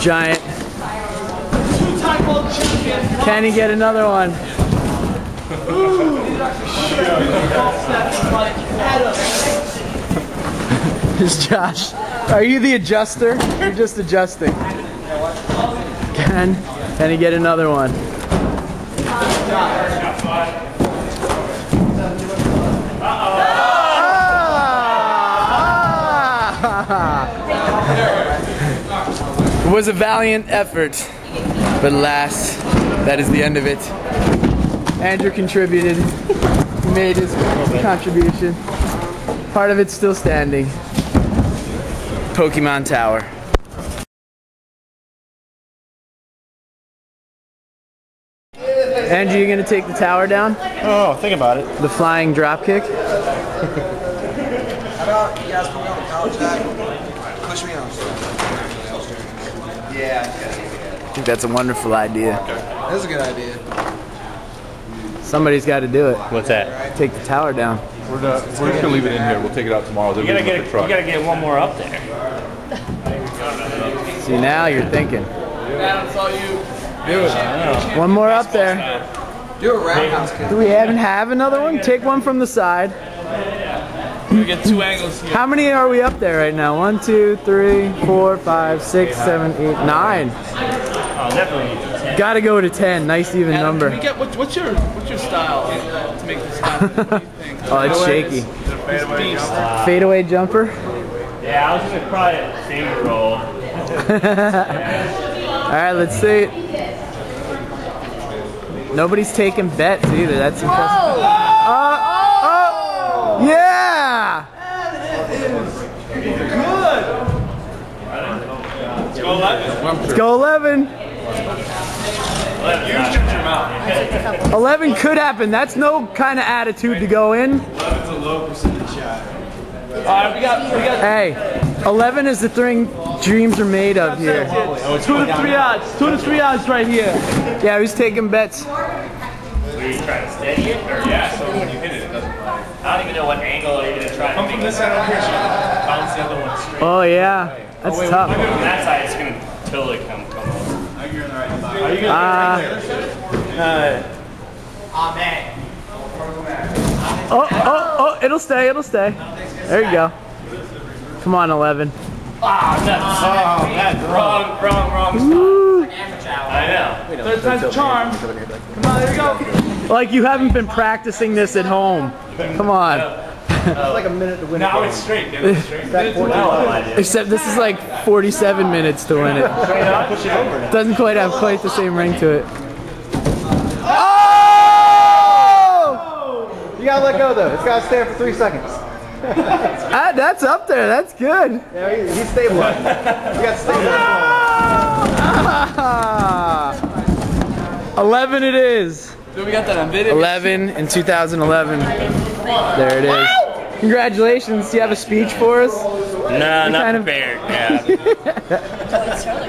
Giant. Can he get another one? It's Josh. Are you the adjuster? You're just adjusting. Can, can he get another one? It was a valiant effort, but alas, that is the end of it. Andrew contributed, he made his contribution. Part of it's still standing. Pokemon Tower. Andrew, you gonna take the tower down? Oh, think about it. The flying drop kick? How about you guys put me on the couch jack? Push me on. Yeah, I think that's a wonderful idea. that's a good idea. Somebody's got to do it. What's that? Take the tower down. We're, not, we're just gonna leave it in here. We'll take it out tomorrow. They'll You gotta get, with the you gotta get one more up there. See, now you're thinking. That's all you. One more up there. Do a roundhouse kick. Do we even have another one? Take one from the side. We get two angles here. How many are we up there right now? One, two, three, four, five, six, seven, eight, nine. Oh, definitely. Gotta go to ten. Nice even Adam, number. Can we get what, what's your what's your style uh, to make this happen? What do you think? Oh, it's shaky. This beast. Fadeaway jumper. Yeah, I was gonna try it same roll. All right, let's see. Nobody's taking bets either. That's impressive. Oh, oh, yeah! Let's go 11. 11 could happen. That's no kind of attitude to go in. All right, we got we got Hey, 11 is the thing dreams are made of here. two to three odds. Two to three odds right here. Yeah, who's taking bets? Were you trying to steady it? Or yeah, so when you hit it, it doesn't fly. I don't even know what angle you're gonna try to make. From this side over here, bounce the other one straight. Oh, yeah. That's tough. From that side, it's gonna totally come come over. Uh, Oh, oh, oh, it'll stay, it'll stay. There you go. Come on, 11. Ah, nuts. Oh, that's wrong, wrong, wrong Woo. spot. I know. Third time's a charm. Come on, there we go. Like you haven't been practicing this at home. Come on. Now it's straight. Get it straight. Except this is like 47 minutes to win it. Doesn't quite have quite the same ring to it. Oh! You gotta let go though. It's gotta stand for three seconds. Ah, that's up there. That's good. Yeah, he, he's stabilized. You got to stabilize. Ah. 11 it is. Dude, we got that on video. 11 in 2011. There it is. Congratulations. Do you have a speech for us? No, not kind of- prepared. Yeah.